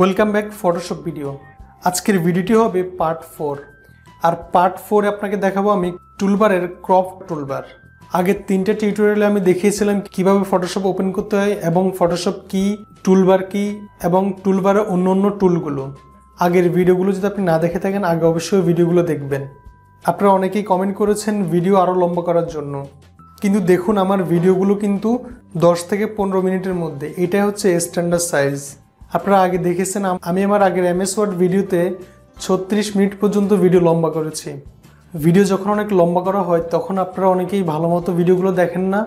Welcome back Photoshop video আজকের ভিডিওটি হবে পার্ট ফোর আর পার্ট ফোরে আপনাকে দেখাবো আমি টুলবারের ক্রপ টুলবার আগের তিনটে টিউটোরিয়ালে আমি দেখিয়েছিলাম কীভাবে ফটোশপ ওপেন করতে হয় এবং ফটোশপ কি টুলবার কি এবং টুলবারের অন্য অন্য টুলগুলো আগের ভিডিওগুলো যদি আপনি না দেখে থাকেন, আগে অবশ্যই ভিডিওগুলো দেখবেন। আপনারা অনেকেই কমেন্ট করেছেন ভিডিও আরও লম্বা করার জন্য। কিন্তু দেখুন, আমার ভিডিওগুলো কিন্তু দশ থেকে পনেরো মিনিটের মধ্যে। এটাই হচ্ছে স্ট্যান্ডার্ড সাইজ আপনারা আগে দেখেছেন, আমি আমার আগের এমএস ওয়ার্ড ভিডিওতে ছত্রিশ মিনিট পর্যন্ত ভিডিও লম্বা করেছি। ভিডিও যখন অনেক লম্বা করা হয়, তখন আপনারা অনেকেই ভালো মতো ভিডিওগুলো দেখেন না,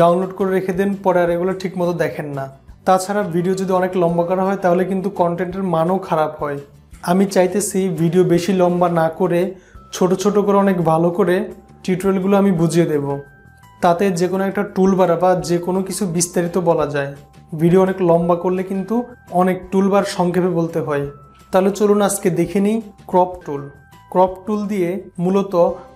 ডাউনলোড করে রেখে দেন, পরে আর এগুলো ঠিক মতো দেখেন না। তাছাড়া ভিডিও যদি অনেক লম্বা করা হয়, তাহলে কিন্তু কন্টেন্টের মানও খারাপ হয়। আমি চাইতেছি ভিডিও বেশি লম্বা না করে, ছোট ছোট করে অনেক ভালো করে টিউটোরিয়ালগুলো আমি বুঝিয়ে দেব। তাতে যে কোনো একটা টুল বাড়া বা যে কোনো কিছু বিস্তারিত বলা যায়। ভিডিও অনেক লম্বা করলে কিন্তু অনেক টুলবার সংক্ষেপে বলতে হয়। তাহলে চলুন আজকে দেখে নিই ক্রপ টুল ক্রপ টুল দিয়ে মূলত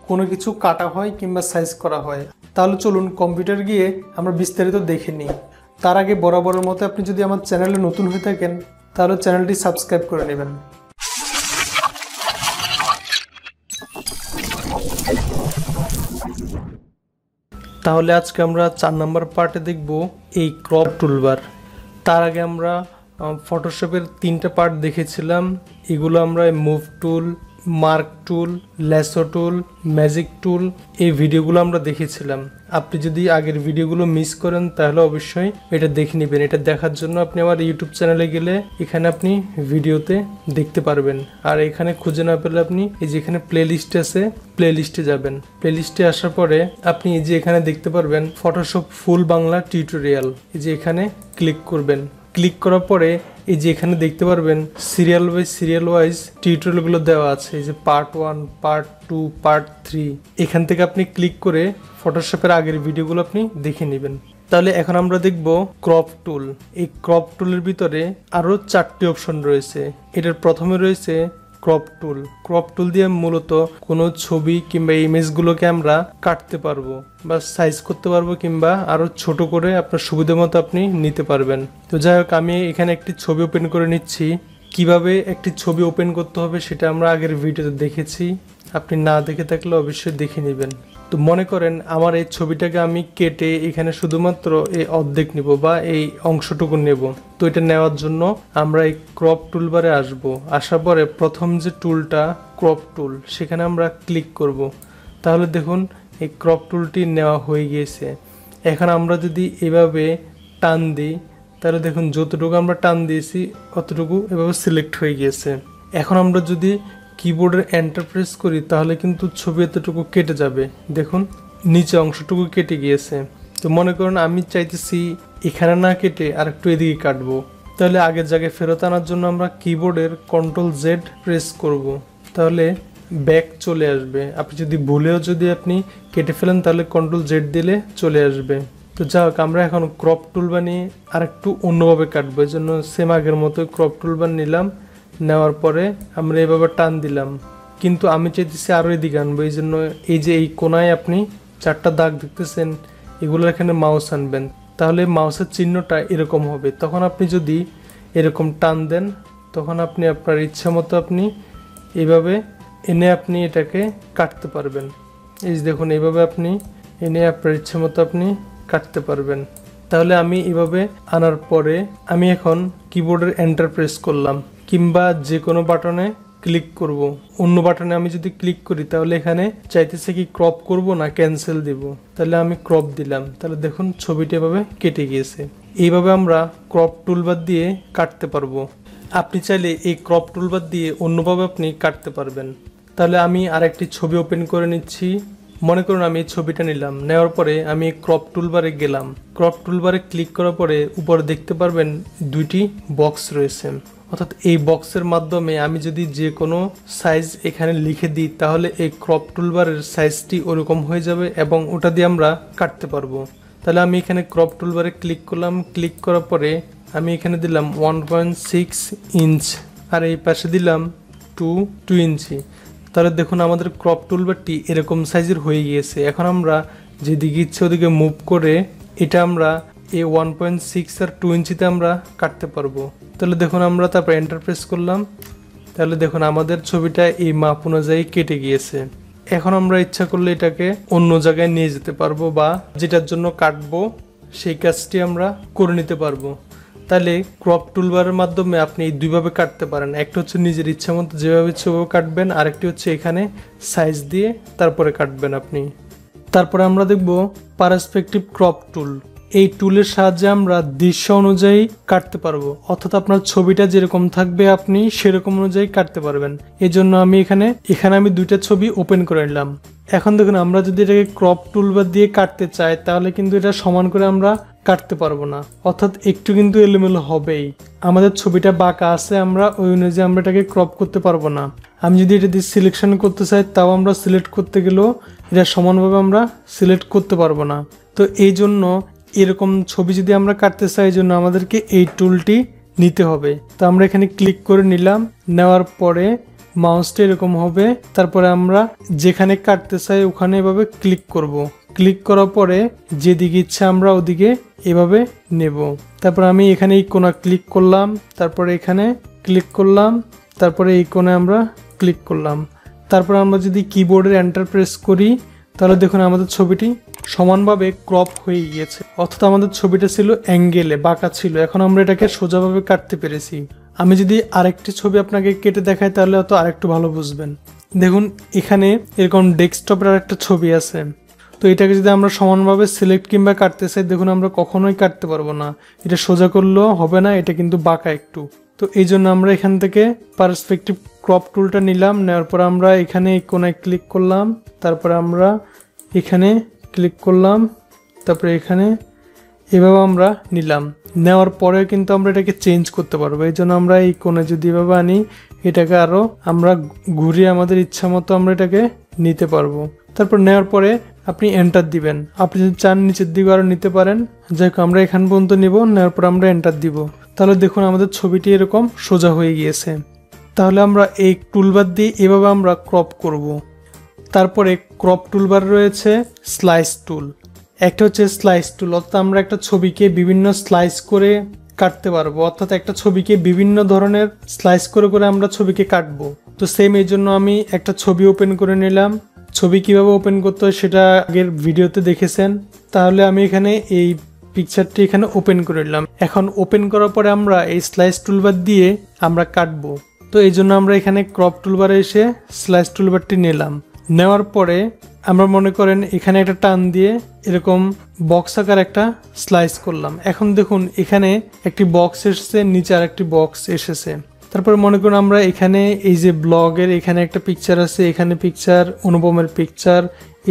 কোনো কিছু কাটা হয় কিংবা সাইজ করা হয়। তাহলে চলুন কম্পিউটার গিয়ে আমরা বিস্তারিত দেখে নিই। তার আগে বরাবরের মতো আপনি যদি আমার চ্যানেলে নতুন হয়ে থাকেন, তাহলে চ্যানেলটি সাবস্ক্রাইব করে নেবেন। তাহলে আজকে আমরা চার নম্বর পার্টে দেখব এই ক্রপ টুলবার। তার আগে আমরা ফটোশপের তিনটা পার্ট দেখেছিলাম। এগুলো আমরা move tool mark tool lasso tool magic tool এই ভিডিওগুলো আমরা দেখেছিলাম। আপনি যদি আগের ভিডিওগুলো মিস করেন, তাহলে অবশ্যই এটা দেখে নেবেন। এটা দেখার জন্য আপনি আমার ইউটিউব চ্যানেলে গেলে এখানে আপনি ভিডিওতে দেখতে পারবেন। আর এখানে খুঁজে না পেলে আপনি এই যে এখানে প্লে লিস্ট আছে প্লে লিস্টে যাবেন। প্লে লিস্টে আসার পরে আপনি এই যে এখানে দেখতে পারবেন ফটোশপ ফুল বাংলা টিউটোরিয়াল এই যে এখানে ক্লিক করবেন। ক্লিক করার পরে এই যে এখানে দেখতে পারবেন সিরিয়াল ওয়াইজ সিরিয়াল ওয়াইজ টিউটোরিয়ালগুলো দেওয়া আছে, এই যে part one part two part three এখান থেকে আপনি ক্লিক করে ফটোশপের আগের ভিডিওগুলো আপনি দেখে নেবেন। তাহলে এখন আমরা দেখব ক্রপ টুল এই ক্রপ টুলের ভিতরে আরও চারটি অপশন রয়েছে। এটার প্রথমে রয়েছে ক্রপ টুল ক্রপ টুল দিয়ে মূলত কোনো ছবি কিংবা ইমেজগুলোকে আমরা কাটতে পারব বা সাইজ করতে পারব কিংবা আরও ছোট করে আপনার সুবিধা মতো আপনি নিতে পারবেন। তো যাই হোক, আমি এখানে একটি ছবি ওপেন করে নিচ্ছি। কীভাবে একটি ছবি ওপেন করতে হবে সেটা আমরা আগের ভিডিওতে দেখেছি। আপনি না দেখে থাকলে অবশ্যই দেখে নেবেন। তো মনে করেন আমার এই ছবিটাকে আমি কেটে এখানে শুধুমাত্র এই অর্ধেক নিব বা এই অংশটুকু নেব। তো এটা নেওয়ার জন্য আমরা এই ক্রপ টুলবারে আসব। আসার পরে প্রথম যে টুলটা ক্রপ টুল সেখানে আমরা ক্লিক করব। তাহলে দেখুন, এই ক্রপ টুলটি নেওয়া হয়ে গিয়েছে। এখন আমরা যদি এভাবে টান দিই, তাহলে দেখুন, যতটুকু আমরা টান দিয়েছি, অতটুকু এভাবে সিলেক্ট হয়ে গিয়েছে। এখন আমরা যদি কিবোর্ডের এন্টার প্রেস করি, তাহলে কিন্তু ছবি এতটুকু কেটে যাবে। দেখুন, নিচে অংশটুকু কেটে গিয়েছে। তো মনে করুন, আমি চাইতেছি এখানে না কেটে আর একটু এদিকে কাটবো। তাহলে আগের জায়গায় ফেরত আনার জন্য আমরা কিবোর্ডের কন্ট্রোল জেড প্রেস করব। তাহলে ব্যাক চলে আসবে। আপনি যদি ভুলেও যদি আপনি কেটে ফেলেন, তাহলে কন্ট্রোল জেড দিলে চলে আসবে। তো যাই হোক, আমরা এখন ক্রপ টুল বানিয়ে আর একটু অন্যভাবে কাটবো। এই জন্য সেম আগের মতো ক্রপ টুল বান নিলাম। নেওয়ার পরে আমরা এভাবে টান দিলাম। কিন্তু আমি চাইতেছি আরও এদিকে আনব। এই জন্য এই যে এই কোনায় আপনি চারটা দাগ দেখতেছেন এগুলো এখানে মাউস আনবেন। তাহলে মাউসের চিহ্নটা এরকম হবে। তখন আপনি যদি এরকম টান দেন, তখন আপনি আপনার ইচ্ছা মতো আপনি এভাবে এনে আপনি এটাকে কাটতে পারবেন। এই যে দেখুন এইভাবে আপনি এনে আপনার ইচ্ছে মতো আপনি কাটতে পারবেন। তাহলে আমি এভাবে আনার পরে আমি এখন কিবোর্ডের এন্টার প্রেস করলাম। কিংবা যে কোনো বাটনে ক্লিক করব। অন্য বাটনে আমি যদি ক্লিক করি, তাহলে এখানে চাইতেছে কি ক্রপ করব না ক্যান্সেল দিব। তাহলে আমি ক্রপ দিলাম। তাহলে দেখুন ছবিটা এভাবে কেটে গিয়েছে। এইভাবে আমরা ক্রপ টুলবার দিয়ে কাটতে পারব। আপনি চাইলে এই ক্রপ টুলবার দিয়ে অন্যভাবে আপনি কাটতে পারবেন। তাহলে আমি আরেকটি ছবি ওপেন করে নিচ্ছি। মনে করুন আমি এই ছবিটা নিলাম। নেওয়ার পরে আমি ক্রপ টুলবারে গেলাম। ক্রপ টুলবারে ক্লিক করার পরে উপরে দেখতে পারবেন দুইটি বক্স রয়েছে। অর্থাৎ এই বক্সের মাধ্যমে আমি যদি যে কোনো সাইজ এখানে লিখে দিই, তাহলে এই ক্রপ টুলবারের সাইজটি ওরকম হয়ে যাবে এবং ওটা দিয়ে আমরা কাটতে পারব। তাহলে আমি এখানে ক্রপ টুলবারে ক্লিক করলাম। ক্লিক করার পরে আমি এখানে দিলাম ওয়ান পয়েন্ট সিক্স ইঞ্চ আর এই পাশে দিলাম টু টু ইঞ্চি তাহলে দেখুন আমাদের ক্রপ টুলবারটি এরকম সাইজের হয়ে গিয়েছে। এখন আমরা যেদিকে ইচ্ছে ওদিকে মুভ করে এটা আমরা এই ওয়ান পয়েন্ট সিক্স আর টু ইঞ্চিতে আমরা কাটতে পারব। তাহলে দেখুন আমরা তারপর এন্টার প্রেস করলাম। তাহলে দেখুন আমাদের ছবিটা এই মাপ অনুযায়ী কেটে গিয়েছে। এখন আমরা ইচ্ছা করলে এটাকে অন্য জায়গায় নিয়ে যেতে পারব বা যেটার জন্য কাটবো, সেই কাজটি আমরা করে নিতে পারব। তাহলে ক্রপ টুলবারের মাধ্যমে আপনি দুইভাবে কাটতে পারেন। একটা হচ্ছে নিজের ইচ্ছা মতো যেভাবে সেভাবে কাটবেন, আরেকটি হচ্ছে এখানে সাইজ দিয়ে তারপরে কাটবেন আপনি। তারপরে আমরা দেখব পারসপেক্টিভ ক্রপ টুল এই টুলের সাহায্যে আমরা দৃশ্য অনুযায়ী কাটতে পারব। অর্থাৎ আপনার ছবিটা যেরকম থাকবে আপনি সেরকম অনুযায়ী কাটতে পারবেন। এই জন্য আমি এখানে এখানে আমি দুইটা ছবি ওপেন করে নিলাম। এখন দেখুন, আমরা যদি এটাকে ক্রপ টুল টুলবার দিয়ে কাটতে চাই, তাহলে কিন্তু এটা সমান করে আমরা কাটতে পারব না। অর্থাৎ একটু কিন্তু এলোমেলো হবেই। আমাদের ছবিটা বাঁকা আছে, আমরা ওই অনুযায়ী আমরা এটাকে ক্রপ করতে পারব না। আমি যদি এটা দিয়ে সিলেকশন করতে চাই, তাও আমরা সিলেক্ট করতে গেলেও এটা সমানভাবে আমরা সিলেক্ট করতে পারব না। তো এই জন্য এরকম ছবি যদি আমরা কাটতে চাই জন্য আমাদেরকে এই টুলটি নিতে হবে। তো আমরা এখানে ক্লিক করে নিলাম। নেওয়ার পরে মাউসটা এরকম হবে। তারপরে আমরা যেখানে কাটতে চাই, ওখানে এভাবে ক্লিক করব। ক্লিক করার পরে যেদিকে ইচ্ছা আমরা ওদিকে এভাবে নেব। তারপর আমি এখানে এই কোনা ক্লিক করলাম। তারপরে এখানে ক্লিক করলাম। তারপরে এই কোণে আমরা ক্লিক করলাম। তারপর আমরা যদি কিবোর্ডের এন্টার প্রেস করি, তাহলে দেখুন আমাদের ছবিটি সমানভাবে ক্রপ হয়ে গিয়েছে। অর্থাৎ আমাদের ছবিটা ছিল অ্যাঙ্গেলে, বাঁকা ছিল। এখন আমরা এটাকে সোজাভাবে কাটতে পেরেছি। আমি যদি আরেকটি ছবি আপনাকে কেটে দেখাই, তাহলে হয়তো আরেকটু ভালো বুঝবেন। দেখুন, এখানে এরকম ডেস্কটপের আরেকটা ছবি আছে। তো এটাকে যদি আমরা সমানভাবে সিলেক্ট কিংবা কাটতে চাই, দেখুন, আমরা কখনোই কাটতে পারব না। এটা সোজা করলেও হবে না, এটা কিন্তু বাঁকা একটু। তো এই জন্য আমরা এখান থেকে পারসপেক্টিভ ক্রপ টুলটা নিলাম। নেওয়ার পর আমরা এখানে কোনায় ক্লিক করলাম। তারপর আমরা এখানে ক্লিক করলাম, তারপরে এখানে এভাবে আমরা নিলাম। নেওয়ার পরে কিন্তু আমরা এটাকে চেঞ্জ করতে পারব। এই জন্য আমরা এই কোণে যদি এভাবে আনি, এটাকে আরও আমরা ঘুরিয়ে আমাদের ইচ্ছা মতো আমরা এটাকে নিতে পারব। তারপর নেওয়ার পরে আপনি এন্টার দিবেন। আপনি যদি চান নিচের দিকে আরও নিতে পারেন। যাই আমরা এখান পর্যন্ত নিব, নেওয়ার পর আমরা এন্টার দিব। তাহলে দেখুন আমাদের ছবিটি এরকম সোজা হয়ে গিয়েছে। তাহলে আমরা এই টুলবার দিয়ে এভাবে আমরা ক্রপ করব। তারপরে ক্রপ টুলবার রয়েছে স্লাইস টুল একটা হচ্ছে স্লাইস টুল অর্থাৎ আমরা একটা ছবিকে বিভিন্ন স্লাইস করে কাটতে পারব। অর্থাৎ একটা ছবিকে বিভিন্ন ধরনের স্লাইস করে করে আমরা ছবিকে কাটবো। তো সেম এই জন্য আমি একটা ছবি ওপেন করে নিলাম। ছবি কীভাবে ওপেন করতে হয় সেটা আগের ভিডিওতে দেখেছেন। তাহলে আমি এখানে এই পিকচারটি এখানে ওপেন করে নিলাম। এখন ওপেন করার পরে আমরা এই স্লাইস টুলবার দিয়ে আমরা কাটবো। তো এই জন্য আমরা এখানে ক্রপ টুলবারে এসে স্লাইস টুলবারটি নিলাম। নেওয়ার পরে আমরা মনে করেন এখানে একটা টান দিয়ে এরকম বক্স আকার একটা স্লাইস করলাম। এখন দেখুন, এখানে একটি বক্স এসেছে, নিচে আর একটি বক্স এসেছে। তারপরে মনে করুন আমরা এখানে এই যে ব্লগের এখানে একটা পিকচার আছে, এখানে পিকচার অনুপমের পিকচার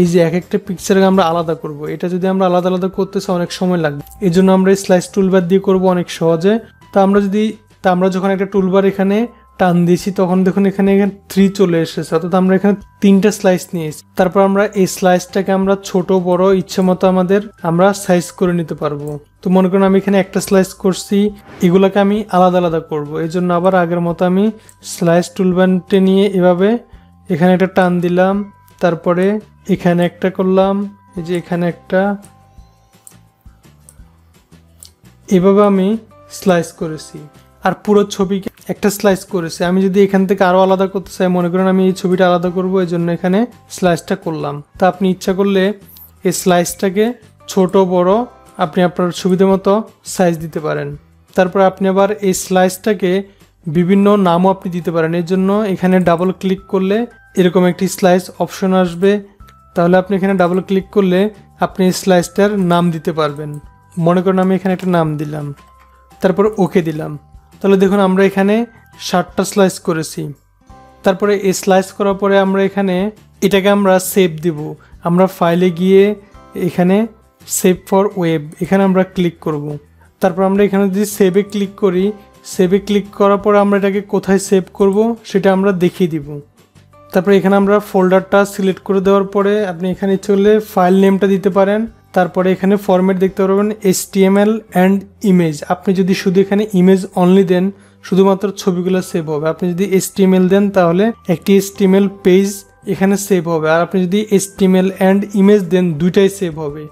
এই যে এক একটা পিকচারকে আমরা আলাদা করব। এটা যদি আমরা আলাদা আলাদা করতে চাই, অনেক সময় লাগবে। এই জন্য আমরা এই স্লাইস টুলবার দিয়ে করব অনেক সহজে। তা আমরা যদি তা আমরা যখন একটা টুলবার এখানে টান দিয়েছি, তখন দেখুন এখানে এখানে থ্রি চলে এসেছে। অর্থাৎ আমরা এখানে তিনটা স্লাইস নিয়েছি। তারপর আমরা এই স্লাইসটাকে আমরা ছোট, বড়, ইচ্ছে মতো আমাদের আমরা সাইজ করে নিতে পারব। তো মনে করুন আমি এখানে একটা স্লাইস করছি, এগুলোকে আমি আলাদা আলাদা করব। এই জন্য আবার আগের মতো আমি স্লাইস টুলব্যান্ডে নিয়ে এভাবে এখানে একটা টান দিলাম, তারপরে এখানে একটা করলাম, এই যে এখানে একটা। এভাবে আমি স্লাইস করেছি। আর পুরো ছবিকে একটা স্লাইস করেছি। আমি যদি এখান থেকে আরও আলাদা করতে চাই, মনে করেন আমি এই ছবিটা আলাদা করব, এই জন্য এখানে স্লাইসটা করলাম। তা আপনি ইচ্ছা করলে এই স্লাইসটাকে ছোট, বড়, আপনি আপনার সুবিধা মতো সাইজ দিতে পারেন। তারপর আপনি আবার এই স্লাইসটাকে বিভিন্ন নামও আপনি দিতে পারেন। এর জন্য এখানে ডাবল ক্লিক করলে এরকম একটি স্লাইস অপশন আসবে। তাহলে আপনি এখানে ডাবল ক্লিক করলে আপনি এই স্লাইসটার নাম দিতে পারবেন। মনে করেন আমি এখানে একটা নাম দিলাম। তারপর ওকে দিলাম। তাহলে দেখুন আমরা এখানে ষাটটা স্লাইস করেছি। তারপরে এই স্লাইস করার পরে আমরা এখানে এটাকে আমরা সেভ দিব। আমরা ফাইলে গিয়ে এখানে সেভ ফর ওয়েব এখানে আমরা ক্লিক করব। তারপর আমরা এখানে যদি সেভে ক্লিক করি সেভে ক্লিক করার পরে আমরা এটাকে কোথায় সেভ করব, সেটা আমরা দেখিয়ে দিব। তারপরে এখানে আমরা ফোল্ডারটা সিলেক্ট করে দেওয়ার পরে আপনি এখানে চলে ফাইল নেমটা দিতে পারেন। তারপরে এখানে ফরম্যাট দেখতে পারবেন এস টিএমএল অ্যান্ড ইমেজ আপনি যদি শুধু এখানে ইমেজ অনলি দেন, শুধুমাত্র ছবিগুলো সেভ হবে। আপনি যদি এস টিএমএল দেন, তাহলে একটি এস পেজ এখানে সেভ হবে। আর আপনি যদি টিএমএল অ্যান্ড ইমেজ দেন, দুইটাই সেভ হবে।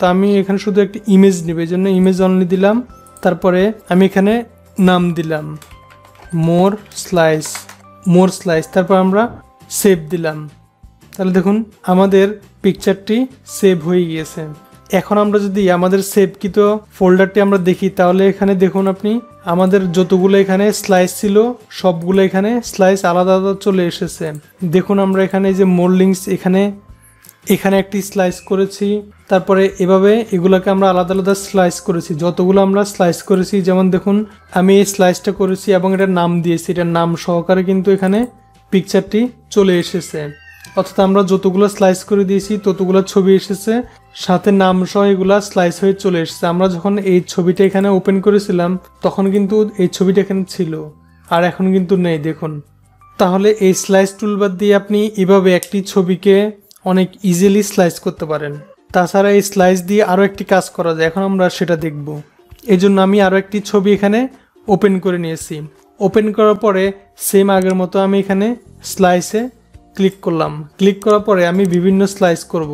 তা আমি এখানে শুধু একটি ইমেজ নিব, এই জন্য ইমেজ অনলি দিলাম। তারপরে আমি এখানে নাম দিলাম। মোর স্লাইস মোর স্লাইস তারপর আমরা সেভ দিলাম। তাহলে দেখুন, আমাদের পিকচারটি সেভ হয়ে গিয়েছে। এখন আমরা যদি আমাদের সেভকৃত ফোল্ডারটি আমরা দেখি, তাহলে এখানে দেখুন আপনি, আমাদের যতগুলো এখানে স্লাইস ছিল, সবগুলো এখানে স্লাইস আলাদা আলাদা চলে এসেছে। দেখুন আমরা এখানে যে মোর লিঙ্কস এখানে এখানে একটি স্লাইস করেছি। তারপরে এভাবে এগুলোকে আমরা আলাদা আলাদা স্লাইস করেছি। যতগুলো আমরা স্লাইস করেছি, যেমন দেখুন, আমি এই স্লাইসটা করেছি এবং এটার নাম দিয়েছি। এটার নাম সহকারে কিন্তু এখানে পিকচারটি চলে এসেছে। অর্থাৎ আমরা যতগুলো স্লাইস করে দিয়েছি, ততগুলো ছবি এসেছে। সাথে নাম সহ এগুলা স্লাইস হয়ে চলে এসেছে। আমরা যখন এই ছবিটা এখানে ওপেন করেছিলাম, তখন কিন্তু এই ছবিটা এখানে ছিল। আর এখন কিন্তু নেই, দেখুন। তাহলে এই স্লাইস টুলবার দিয়ে আপনি এভাবে একটি ছবিকে অনেক ইজিলি স্লাইস করতে পারেন। তাছাড়া এই স্লাইস দিয়ে আরও একটি কাজ করা যায়। এখন আমরা সেটা দেখব। এই জন্য আমি আরও একটি ছবি এখানে ওপেন করে নিয়েছি। ওপেন করার পরে সেম আগের মতো আমি এখানে স্লাইসে ক্লিক করলাম। ক্লিক করার পরে আমি বিভিন্ন স্লাইস করব।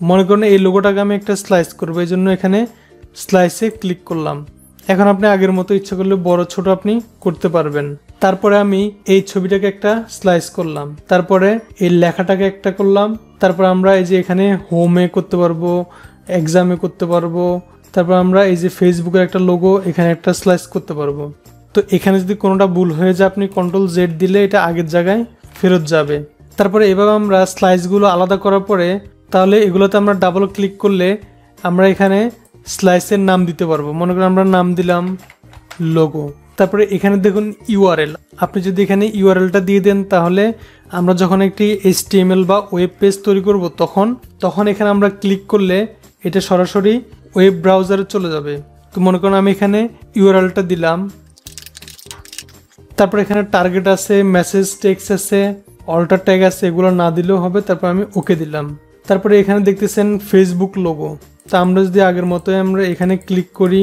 মনে করেন এই লোগোটাকে আমি একটা স্লাইস করব এই জন্য এখানে স্লাইসে ক্লিক করলাম। এখন আপনি আগের মতো ইচ্ছা করলে বড়, ছোট আপনি করতে পারবেন। তারপরে আমি এই ছবিটাকে একটা স্লাইস করলাম। তারপরে এই লেখাটাকে একটা করলাম। তারপর আমরা এই যে এখানে হোমে করতে পারব এক্সামে করতে পারব। তারপর আমরা এই যে ফেসবুকের একটা লোগো এখানে একটা স্লাইস করতে পারব। তো এখানে যদি কোনোটা ভুল হয়ে যায়, আপনি কন্ট্রোল জেড দিলে এটা আগের জায়গায় ফেরত যাবে। তারপরে এভাবে আমরা স্লাইসগুলো আলাদা করার পরে, তাহলে এগুলোতে আমরা ডাবল ক্লিক করলে আমরা এখানে স্লাইসের নাম দিতে পারব। মনে করেন আমরা নাম দিলাম লোগো তারপরে এখানে দেখুন ইউআরএল আপনি যদি এখানে ইউআরএলটা দিয়ে দেন, তাহলে আমরা যখন একটি এইচটিএমএল বা ওয়েব পেজ তৈরি করব তখন তখন এখানে আমরা ক্লিক করলে এটা সরাসরি ওয়েব ব্রাউজারে চলে যাবে। তো মনে করেন আমি এখানে ইউআরএলটা দিলাম। তারপর এখানে টার্গেট আছে মেসেজ টেক্স আছে অল্টার ট্যাগ আছে, এগুলো না দিলেও হবে, তারপর আমি ওকে দিলাম। তারপরে এখানে দেখতেছেন ফেসবুক লোগো তা আমরা যদি আগের মতোই আমরা এখানে ক্লিক করি,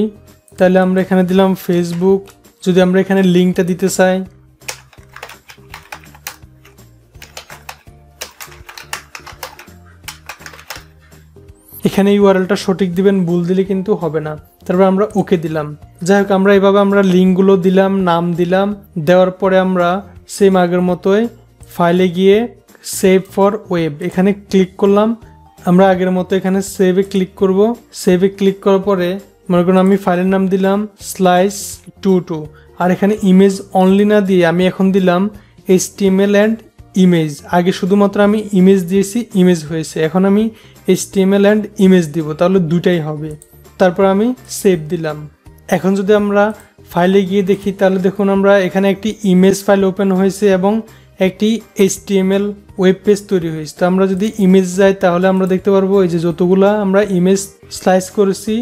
তাহলে আমরা এখানে দিলাম ফেসবুক যদি আমরা এখানে লিঙ্কটা দিতে চাই, এখানে ইউআরএলটা সঠিক দিবেন, ভুল দিলে কিন্তু হবে না। তারপর আমরা ওকে দিলাম। যাই হোক, আমরা এভাবে আমরা লিঙ্কগুলো দিলাম, নাম দিলাম। দেওয়ার পরে আমরা সেম আগের মতোই ফাইলে গিয়ে সেভ ফর ওয়েব এখানে ক্লিক করলাম। আমরা আগের মতো এখানে সেভে ক্লিক করব। সেভে ক্লিক করার পরে মনে করুন আমি ফাইলের নাম দিলাম স্লাইস টু টু আর এখানে ইমেজ অনলি না দিয়ে আমি এখন দিলাম এইচ টিএমএল অ্যান্ড ইমেজ আগে শুধুমাত্র আমি ইমেজ দিয়েছি ইমেজ হয়েছে। এখন আমি এইচ টিএমএল অ্যান্ড ইমেজ দিব, তাহলে দুটাই হবে। তারপর আমি সেভ দিলাম। এখন যদি আমরা ফাইলে গিয়ে দেখি, তাহলে দেখুন আমরা এখানে একটি ইমেজ ফাইল ওপেন হয়েছে এবং একটি এইচটিএমএল ওয়েব পেজ তৈরি হয়েছে। তো আমরা যদি ইমেজ যাই, তাহলে আমরা দেখতে পারব এই যে যতগুলো আমরা ইমেজ স্লাইস করেছি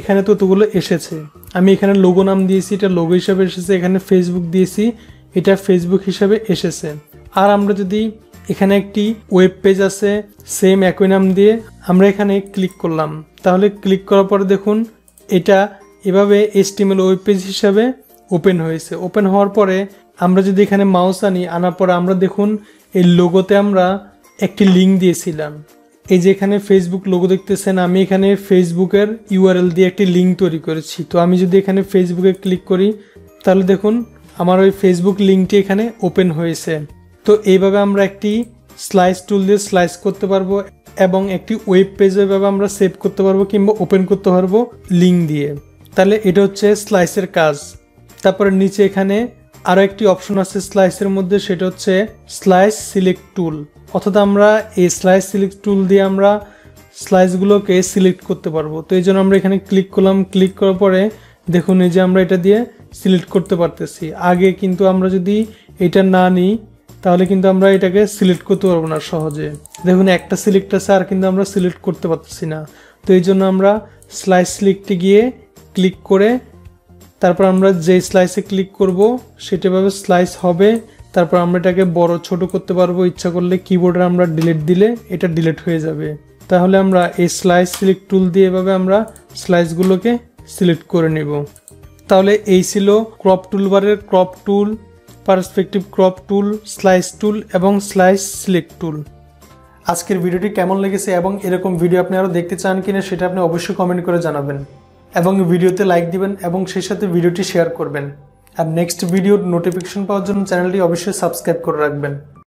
এখানে ততগুলো এসেছে। আমি এখানে লোগো নাম দিয়েছি, এটা লোগো হিসাবে এসেছে, এখানে ফেসবুক দিয়েছি, এটা ফেসবুক হিসাবে এসেছে। আর আমরা যদি এখানে একটি ওয়েব পেজ আছে সেম একই নাম দিয়ে আমরা এখানে ক্লিক করলাম। তাহলে ক্লিক করার পরে দেখুন, এটা এভাবে এসটিএমএল ওয়েব পেজ হিসাবে ওপেন হয়েছে। ওপেন হওয়ার পরে আমরা যদি এখানে মাউস আনি, আনার পরে আমরা দেখুন এই লোগোতে আমরা একটি লিঙ্ক দিয়েছিলাম। এই যে এখানে ফেসবুক লোগো দেখতেছেন, আমি এখানে ফেসবুকের ইউআরএল দিয়ে একটি লিঙ্ক তৈরি করেছি। তো আমি যদি এখানে ফেসবুকে ক্লিক করি, তাহলে দেখুন আমার ওই ফেসবুক লিঙ্কটি এখানে ওপেন হয়েছে। তো এইভাবে আমরা একটি স্লাইস টুল দিয়ে স্লাইস করতে পারব এবং একটি ওয়েব পেজ এভাবে আমরা সেভ করতে পারব কিংবা ওপেন করতে পারব লিঙ্ক দিয়ে। তাহলে এটা হচ্ছে স্লাইসের কাজ। তারপরে নিচে এখানে আরও একটি অপশন আছে স্লাইসের মধ্যে, সেটা হচ্ছে স্লাইস সিলেক্ট টুল অর্থাৎ আমরা এই স্লাইস সিলেক্ট টুল দিয়ে আমরা স্লাইসগুলোকে সিলেক্ট করতে পারব। তো এই জন্য আমরা এখানে ক্লিক করলাম। ক্লিক করার পরে দেখুন, এই যে আমরা এটা দিয়ে সিলেক্ট করতে পারতেছি। আগে কিন্তু আমরা যদি এটা না নিই, তাহলে কিন্তু আমরা এটাকে সিলেক্ট করতে পারব না সহজে। দেখুন, একটা সিলেক্ট আছে, আর কিন্তু আমরা সিলেক্ট করতে পারতেছি না। তো এই জন্য আমরা স্লাইস সিলেক্টে গিয়ে ক্লিক করে তারপর আমরা যে স্লাইসে ক্লিক করব সেটাভাবে স্লাইস হবে। তারপর আমরা এটাকে বড় ছোট করতে পারব। ইচ্ছা করলে কিবোর্ডে আমরা ডিলিট দিলে এটা ডিলিট হয়ে যাবে। তাহলে আমরা এই স্লাইস সিলেক্ট টুল দিয়ে এভাবে আমরা স্লাইসগুলোকে সিলেক্ট করে নেব। তাহলে এই ছিল ক্রপ টুলবারের crop tool perspective crop tool slice tool এবং স্লাইস সিলেক্ট টুল আজকের ভিডিওটি কেমন লেগেছে এবং এরকম ভিডিও আপনি আরও দেখতে চান কিনা, সেটা আপনি অবশ্যই কমেন্ট করে জানাবেন। এবং ভিডিওতে লাইক দিবেন এবং সেই সাথে ভিডিওটি শেয়ার করবেন। আর নেক্সট ভিডিওর নোটিফিকেশন পাওয়ার জন্য চ্যানেলটি অবশ্যই সাবস্ক্রাইব করে রাখবেন।